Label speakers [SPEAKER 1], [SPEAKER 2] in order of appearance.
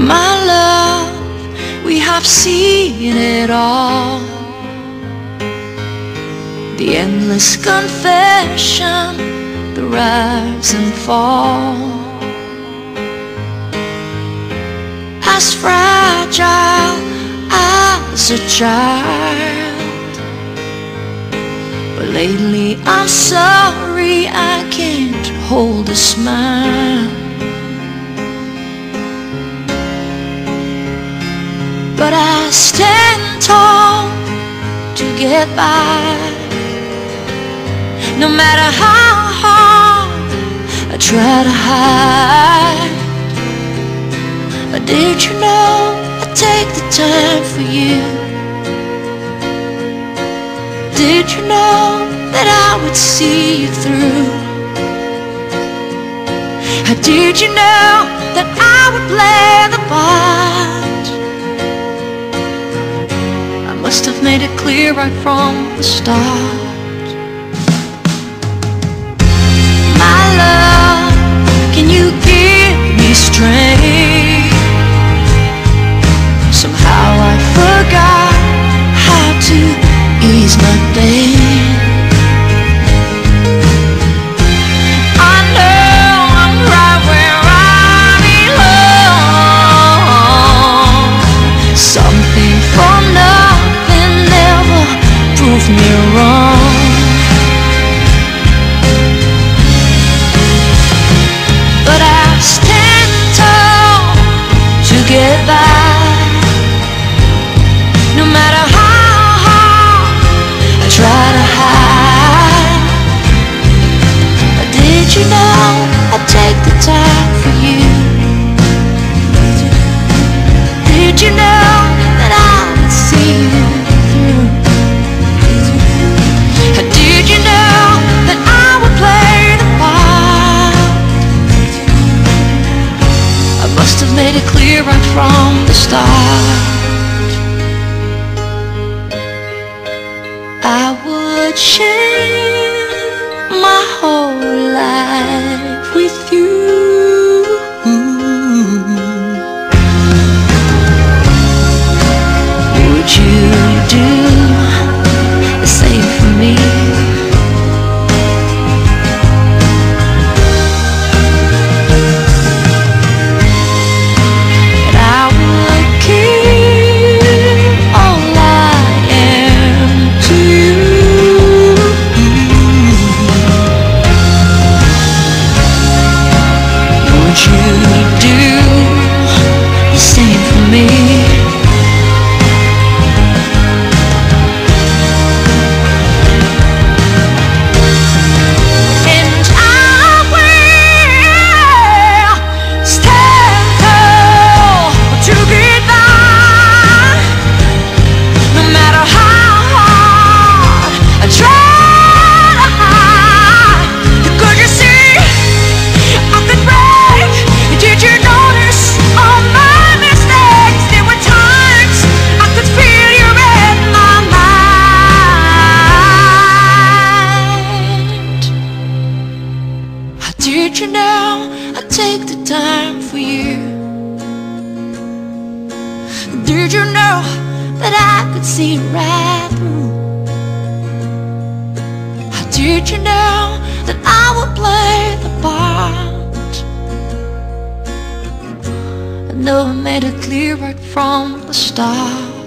[SPEAKER 1] My love, we have seen it all. The endless confession, the rise and fall. As fragile as a child. But lately I'm sorry I can't hold a smile. Stand tall to get by. No matter how hard I try to hide. But did you know I take the time for you? Did you know that I would see you through? How Did you know that I would play the part must have made it clear right from the start. My love, can you give me strength? Somehow I forgot how to ease my pain. I know I'm right where I belong. Something for nothing me wrong made it clear right from the start. I would share my whole life Did you know I take the time for you? Did you know that I could see right through? Did you know that I would play the part? I know I made it clear right from the start.